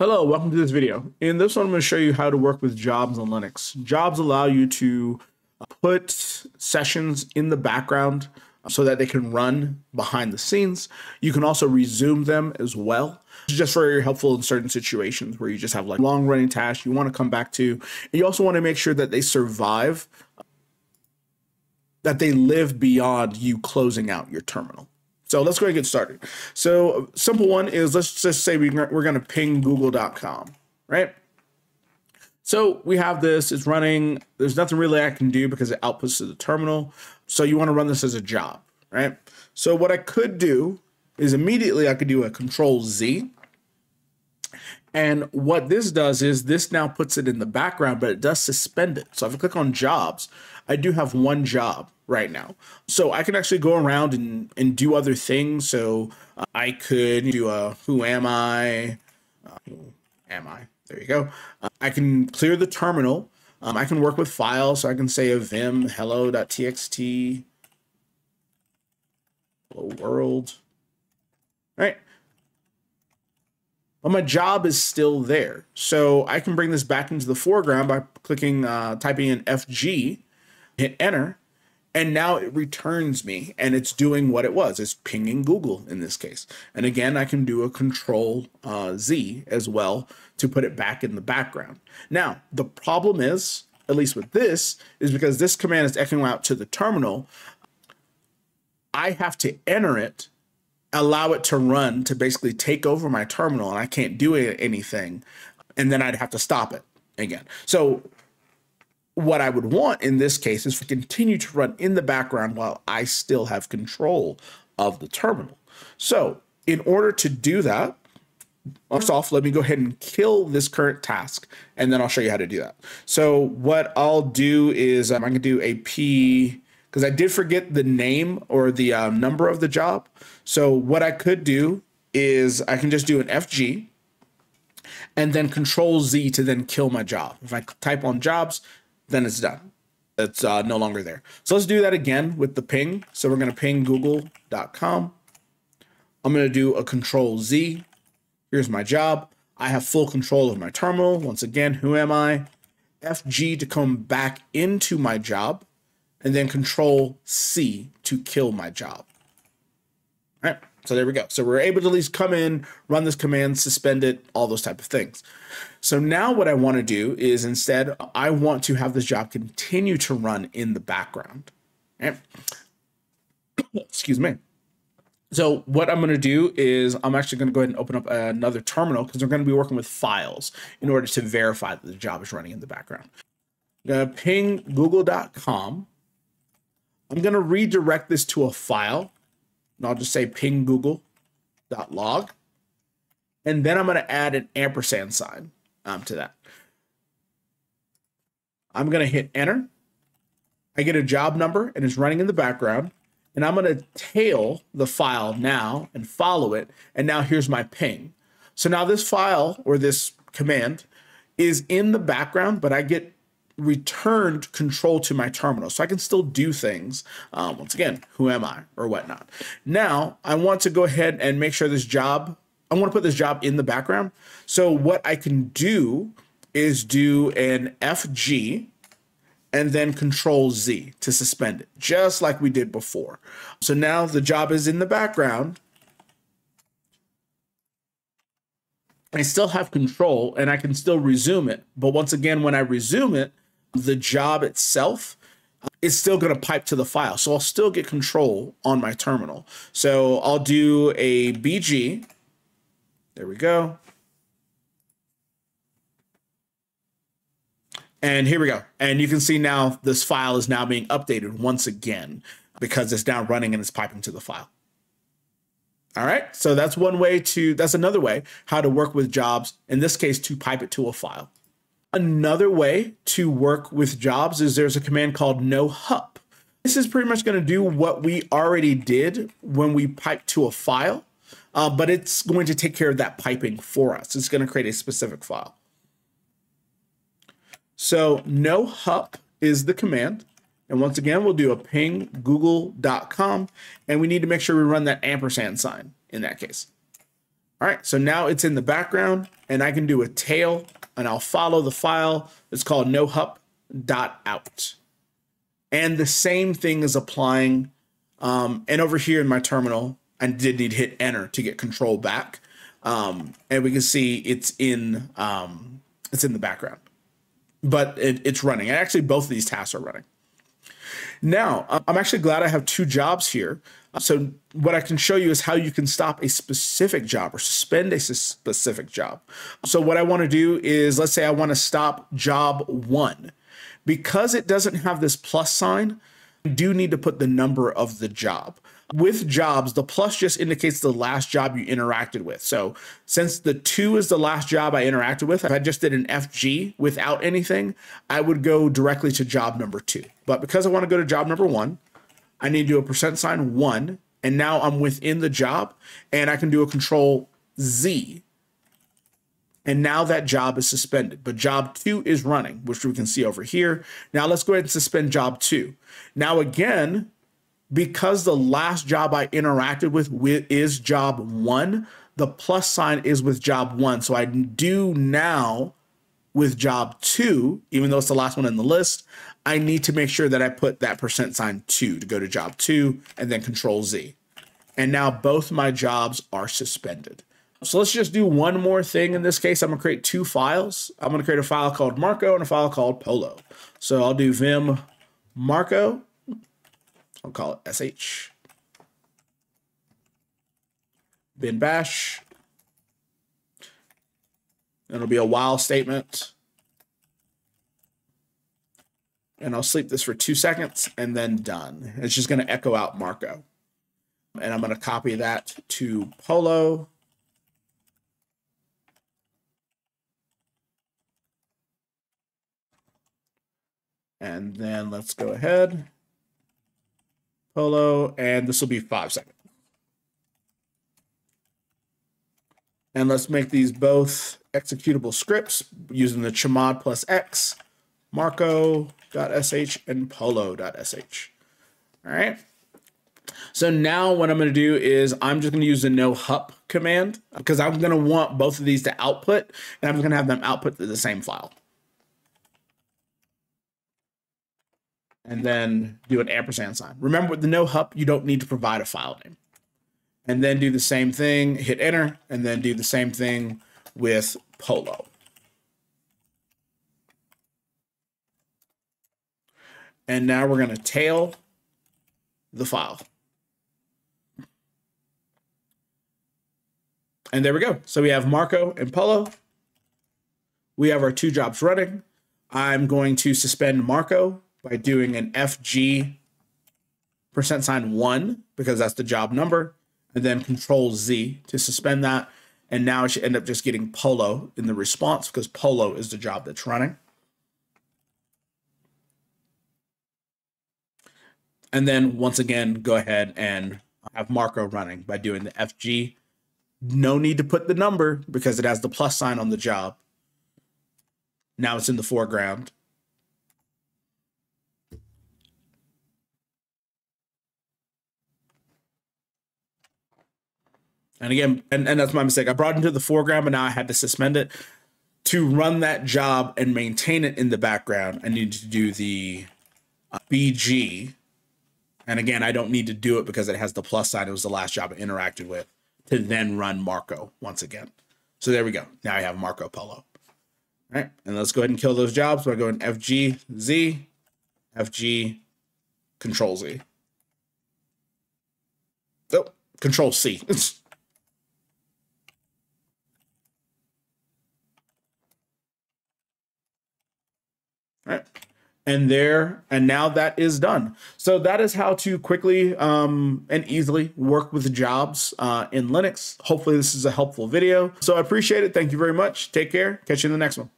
Hello, welcome to this video. In this one, I'm going to show you how to work with jobs on Linux. Jobs allow you to put sessions in the background so that they can run behind the scenes. You can also resume them as well. It's just very helpful in certain situations where you just have like long running tasks you want to come back to. You also want to make sure that they survive, that they live beyond you closing out your terminal. So let's go ahead and get started. So simple one is let's just say we're going to ping google.com, right? So we have this, it's running. There's nothing really I can do because it outputs to the terminal. So you want to run this as a job, right? So what I could do is immediately I could do a control Z. And what this does is this now puts it in the background, but it does suspend it. So if I click on jobs, I do have one job right now. So I can actually go around and, and do other things. So uh, I could do a who am I? Uh, who am I? There you go. Uh, I can clear the terminal. Um, I can work with files. So I can say a vim hello.txt hello world. All right. But my job is still there. So I can bring this back into the foreground by clicking, uh, typing in FG, hit enter, and now it returns me and it's doing what it was. It's pinging Google in this case. And again, I can do a control uh, Z as well to put it back in the background. Now, the problem is, at least with this, is because this command is echoing out to the terminal, I have to enter it, allow it to run to basically take over my terminal and I can't do anything. And then I'd have to stop it again. So what I would want in this case is to continue to run in the background while I still have control of the terminal. So in order to do that, first off, let me go ahead and kill this current task, and then I'll show you how to do that. So what I'll do is um, I'm going to do a P, because I did forget the name or the uh, number of the job. So what I could do is I can just do an FG, and then control Z to then kill my job. If I type on jobs, then it's done. It's uh, no longer there. So let's do that again with the ping. So we're going to ping google.com. I'm going to do a control Z. Here's my job. I have full control of my terminal. Once again, who am I? FG to come back into my job and then control C to kill my job. All right. So there we go. So we're able to at least come in, run this command, suspend it, all those type of things. So now what I want to do is instead, I want to have this job continue to run in the background. Right? Excuse me. So what I'm going to do is I'm actually going to go ahead and open up another terminal because we're going to be working with files in order to verify that the job is running in the background. I'm going to ping google.com. I'm going to redirect this to a file and I'll just say ping google.log. And then I'm going to add an ampersand sign um, to that. I'm going to hit enter. I get a job number and it's running in the background. And I'm going to tail the file now and follow it. And now here's my ping. So now this file or this command is in the background, but I get returned control to my terminal. So I can still do things. Um, once again, who am I or whatnot. Now I want to go ahead and make sure this job, I want to put this job in the background. So what I can do is do an FG and then control Z to suspend it, just like we did before. So now the job is in the background. I still have control and I can still resume it. But once again, when I resume it, the job itself is still going to pipe to the file. So I'll still get control on my terminal. So I'll do a BG. There we go. And here we go. And you can see now this file is now being updated once again because it's now running and it's piping to the file. All right. So that's one way to, that's another way how to work with jobs, in this case, to pipe it to a file. Another way to work with jobs is there's a command called no hup. This is pretty much going to do what we already did when we pipe to a file, uh, but it's going to take care of that piping for us. It's going to create a specific file. So no hup is the command. And once again, we'll do a ping google.com and we need to make sure we run that ampersand sign in that case. All right, so now it's in the background and I can do a tail and I'll follow the file. It's called nohup.out. And the same thing is applying. Um, and over here in my terminal, I did need to hit enter to get control back. Um, and we can see it's in um, it's in the background, but it, it's running. And actually, both of these tasks are running. Now, I'm actually glad I have two jobs here. Uh, so what I can show you is how you can stop a specific job or suspend a specific job. So what I want to do is, let's say I want to stop job one. Because it doesn't have this plus sign, you do need to put the number of the job with jobs, the plus just indicates the last job you interacted with. So since the two is the last job I interacted with, if I just did an FG without anything, I would go directly to job number two. But because I want to go to job number one, I need to do a percent sign one. And now I'm within the job and I can do a control Z. And now that job is suspended, but job two is running, which we can see over here. Now let's go ahead and suspend job two. Now again, because the last job I interacted with, is job one, the plus sign is with job one. So I do now with job two, even though it's the last one in the list, I need to make sure that I put that percent sign two to go to job two and then control Z. And now both my jobs are suspended. So let's just do one more thing. In this case, I'm gonna create two files. I'm gonna create a file called Marco and a file called Polo. So I'll do vim Marco I'll call it sh. Bin bash. It'll be a while statement. And I'll sleep this for two seconds and then done. It's just going to echo out Marco. And I'm going to copy that to Polo. And then let's go ahead Polo, and this will be five seconds. And let's make these both executable scripts using the chmod plus x, marco.sh and polo.sh. All right. So now what I'm going to do is I'm just going to use the no hup command because I'm going to want both of these to output and I'm going to have them output to the same file. And then do an ampersand sign. Remember with the no hup, you don't need to provide a file name. And then do the same thing, hit enter, and then do the same thing with Polo. And now we're going to tail the file. And there we go. So we have Marco and Polo. We have our two jobs running. I'm going to suspend Marco by doing an FG percent sign one because that's the job number, and then control Z to suspend that. And now it should end up just getting Polo in the response because Polo is the job that's running. And then once again, go ahead and have Marco running by doing the FG. No need to put the number because it has the plus sign on the job. Now it's in the foreground. And again, and, and that's my mistake. I brought into the foreground, but now I had to suspend it. To run that job and maintain it in the background, I need to do the uh, BG. And again, I don't need to do it because it has the plus sign. It was the last job I interacted with to then run Marco once again. So there we go. Now I have Marco Polo. All right. And let's go ahead and kill those jobs by going FG Z, FG, Control Z. Oh, Control C. And there, and now that is done. So that is how to quickly um, and easily work with jobs uh, in Linux. Hopefully, this is a helpful video. So I appreciate it. Thank you very much. Take care. Catch you in the next one.